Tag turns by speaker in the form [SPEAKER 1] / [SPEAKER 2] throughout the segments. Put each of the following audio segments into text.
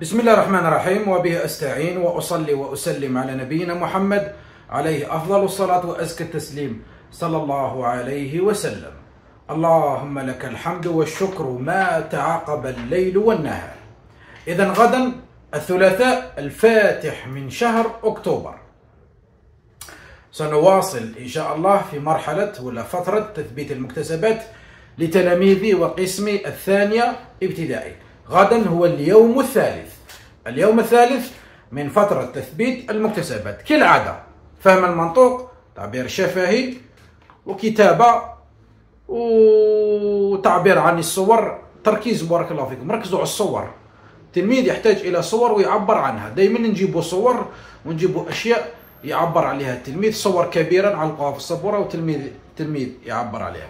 [SPEAKER 1] بسم الله الرحمن الرحيم وبه أستعين وأصلي وأسلم على نبينا محمد عليه أفضل الصلاة وأزكى التسليم صلى الله عليه وسلم. اللهم لك الحمد والشكر ما تعاقب الليل والنهار. إذا غدا الثلاثاء الفاتح من شهر أكتوبر. سنواصل إن شاء الله في مرحلة ولا فترة تثبيت المكتسبات لتلاميذي وقسمي الثانية ابتدائي. غدا هو اليوم الثالث. اليوم الثالث من فترة تثبيت المكتسبات. كالعادة فهم المنطوق تعبير شفهي وكتابة وتعبير عن الصور. تركيز بارك الله فيكم. ركزوا على الصور. التلميذ يحتاج إلى صور ويعبر عنها. دائما نجيبوا صور ونجيبوا أشياء يعبر عليها التلميذ. صور كبيرة نعلقوها في السبورة والتلميذ التلميذ يعبر عليها.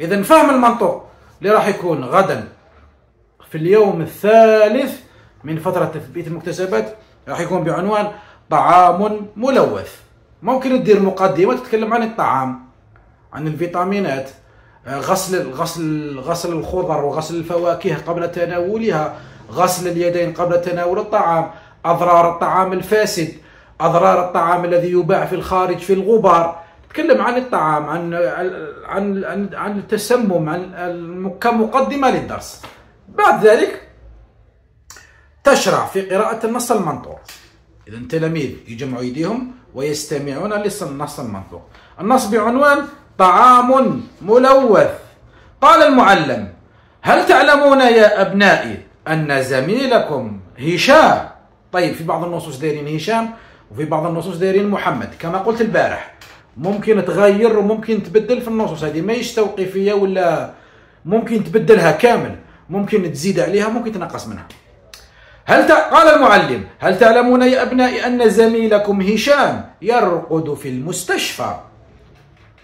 [SPEAKER 1] إذا فهم المنطوق. اللي راح يكون غدا. في اليوم الثالث من فترة تثبيت المكتسبات راح يكون بعنوان طعام ملوث. ممكن تدير مقدمة تتكلم عن الطعام عن الفيتامينات غسل غسل غسل الخضر وغسل الفواكه قبل تناولها غسل اليدين قبل تناول الطعام أضرار الطعام الفاسد أضرار الطعام الذي يباع في الخارج في الغبار. تكلم عن الطعام عن عن عن, عن التسمم عن كمقدمة للدرس. بعد ذلك تشرع في قراءة النص المنطوق. إذا التلاميذ يجمعوا أيديهم ويستمعون للنص المنطوق. النص بعنوان طعام ملوث. قال المعلم هل تعلمون يا أبنائي أن زميلكم هشام؟ طيب في بعض النصوص دايرين هشام وفي بعض النصوص دايرين محمد. كما قلت البارح ممكن تغير وممكن تبدل في النصوص. هذه ماهيش توقيفية ولا ممكن تبدلها كامل. ممكن تزيد عليها ممكن تنقص منها. هل ت... قال المعلم هل تعلمون يا أبنائي أن زميلكم هشام يرقد في المستشفى؟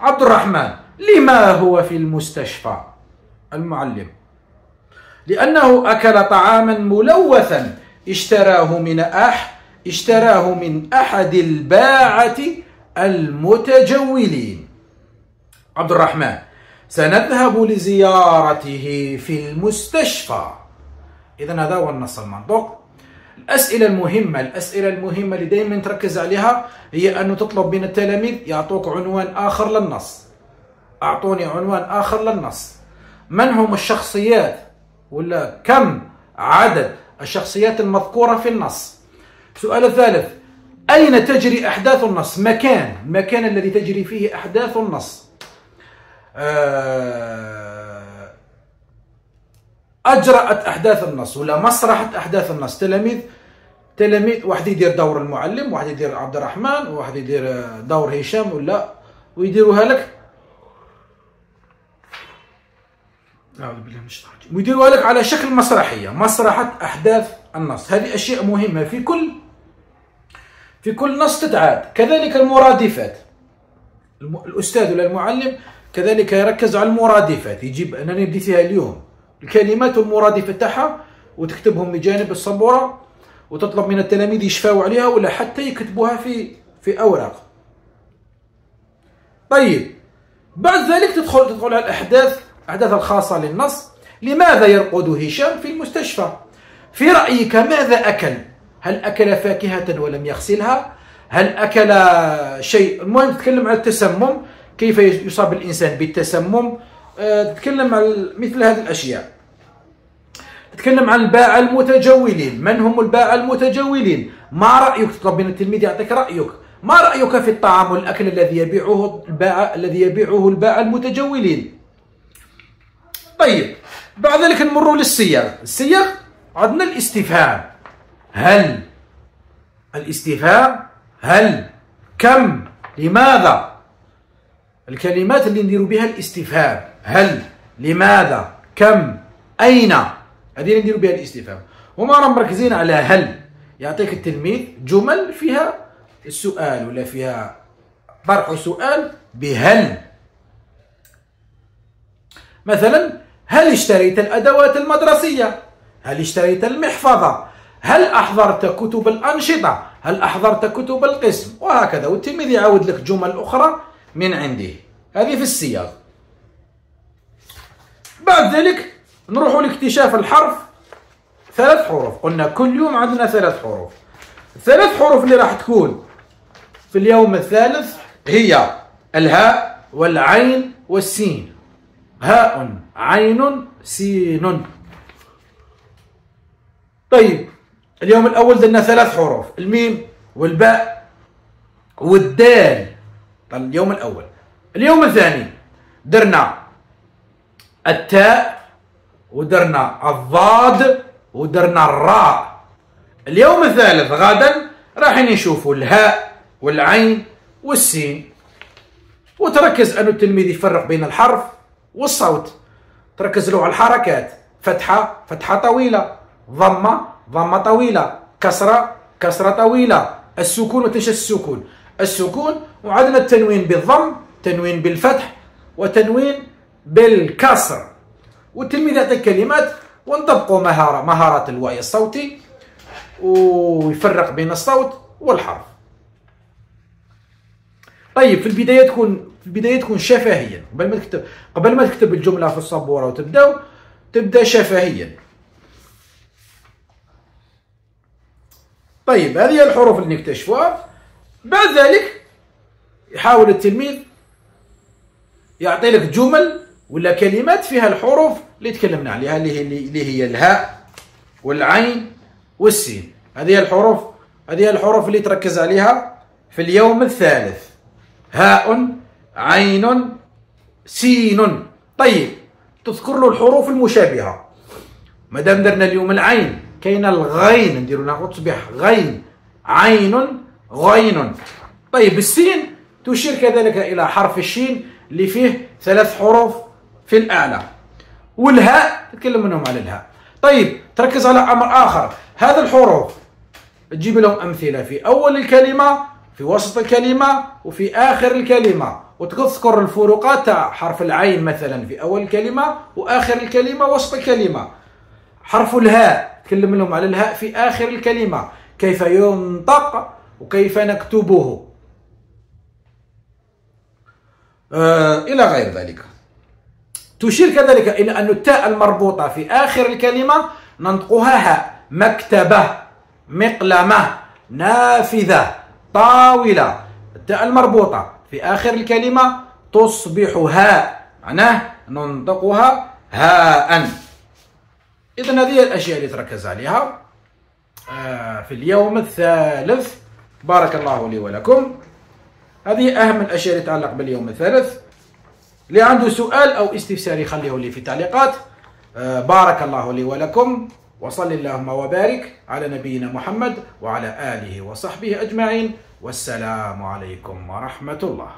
[SPEAKER 1] عبد الرحمن لما هو في المستشفى؟ المعلم لأنه أكل طعاما ملوثا اشتراه من أح اشتراه من أحد الباعة المتجولين. عبد الرحمن سنذهب لزيارته في المستشفى. إذا هذا هو النص المنطوق الأسئلة المهمة الأسئلة المهمة اللي دائما تركز عليها هي أنه تطلب من التلاميذ يعطوك عنوان آخر للنص. أعطوني عنوان آخر للنص. من هم الشخصيات ولا كم عدد الشخصيات المذكورة في النص؟ السؤال الثالث أين تجري أحداث النص؟ مكان المكان الذي تجري فيه أحداث النص. آه، أجرأت أحداث النص ولا مسرحة أحداث النص. تلاميذ تلاميذ واحد يدير دور المعلم واحد يدير عبد الرحمن وواحد يدير دور هشام ولا ويديروها لك؟ أعوذ بالله من الشيطان ويديروها لك على شكل مسرحية. مسرحة أحداث النص. هذه أشياء مهمة. في كل في كل نص تتعاد. كذلك المرادفات. الأستاذ ولا المعلم كذلك يركز على المرادفات يجيب أنا نبدي فيها اليوم. الكلمات والمرادفة تاعها وتكتبهم بجانب السبورة وتطلب من التلاميذ يشفاوا عليها ولا حتى يكتبوها في في أوراق. طيب. بعد ذلك تدخل تدخل على الأحداث الأحداث الخاصة للنص. لماذا يرقد هشام في المستشفى؟ في رأيك ماذا أكل؟ هل أكل فاكهة ولم يغسلها؟ هل أكل شيء؟ المهم تتكلم عن التسمم. كيف يصاب الإنسان بالتسمم؟ آه، تتكلم عن مثل هذه الأشياء. تتكلم عن الباعة المتجولين. من هم الباعة المتجولين؟ ما رأيك؟ تطلب من التلميذ يعطيك رأيك. ما رأيك في الطعام والأكل الذي يبيعه الباعة الذي يبيعه الباعة المتجولين؟ طيب بعد ذلك نمر للصيغ الصيغ عندنا الاستفهام. هل؟ الاستفهام هل؟ كم؟ لماذا؟ الكلمات اللي نديروا بها الاستفهام. هل لماذا كم أين؟ هذه اللي نديروا بها الاستفهام. وما راهم مركزين على هل. يعطيك التلميذ جمل فيها السؤال ولا فيها طرح سؤال بهل. مثلا هل اشتريت الأدوات المدرسية؟ هل اشتريت المحفظة؟ هل أحضرت كتب الأنشطة؟ هل أحضرت كتب القسم؟ وهكذا. والتلميذ يعاود لك جمل أخرى من عنده. هذه في السياق. بعد ذلك نروح لاكتشاف الحرف. ثلاث حروف. قلنا كل يوم عندنا ثلاث حروف. الثلاث حروف اللي راح تكون في اليوم الثالث هي الهاء والعين والسين. هاء عين سين. طيب اليوم الأول درنا ثلاث حروف. الميم والباء والدال. اليوم الأول. اليوم الثاني درنا التاء ودرنا الضاد ودرنا الراء. اليوم الثالث غدا راح نشوفوا الهاء والعين والسين. وتركز أن التلميذ يفرق بين الحرف والصوت. تركز له على الحركات. فتحة فتحة طويلة. ضمة ضمة طويلة. كسرة كسرة طويلة. السكون وتنسى السكون. السكون وعندنا التنوين بالضم تنوين بالفتح وتنوين بالكسر. والتلميذ يعطي كلمات ونطبقوا مهارة مهارة الوعي الصوتي ويفرق بين الصوت والحرف. طيب في البداية تكون في البداية تكون شفهيا. قبل ما تكتب قبل ما تكتب الجملة في السبورة وتبداو تبدأ شفهيا. طيب هذه الحروف اللي نكتشفوها. بعد ذلك يحاول التلميذ يعطي لك جمل ولا كلمات فيها الحروف اللي تكلمنا عليها اللي هي اللي هي الهاء والعين والسين. هذه الحروف هذه الحروف اللي تركز عليها في اليوم الثالث. هاء عين سين. طيب تذكر له الحروف المشابهة. ما دام درنا اليوم العين كاين الغين نديرو ناخذ تصبح غين عين غين طيب السين تشير كذلك إلى حرف الشين اللي فيه ثلاث حروف في الأعلى. والهاء تتكلم منهم على الهاء. طيب تركز على أمر آخر. هذا الحروف تجيب لهم أمثلة في أول الكلمة في وسط الكلمة وفي آخر الكلمة. وتذكر الفروقات تاع حرف العين مثلا في أول الكلمة وآخر الكلمة وسط الكلمة. حرف الهاء تكلم لهم على الهاء في آخر الكلمة. كيف ينطق؟ وكيف نكتبه؟ آه إلى غير ذلك. تشير كذلك إلى أن التاء المربوطة في آخر الكلمة ننطقها هاء مكتبة مقلمة نافذة طاولة. التاء المربوطة في آخر الكلمة تصبح هاء معناه ننطقها هاء. إذا هذه الأشياء اللي تركز عليها. آه، في اليوم الثالث بارك الله لي ولكم. هذه أهم الأشياء اللي تتعلق باليوم الثالث. اللي عنده سؤال أو استفسار يخليه لي في التعليقات. آه، بارك الله لي ولكم. وصل اللهم وبارك على نبينا محمد وعلى آله وصحبه أجمعين. والسلام عليكم ورحمة الله.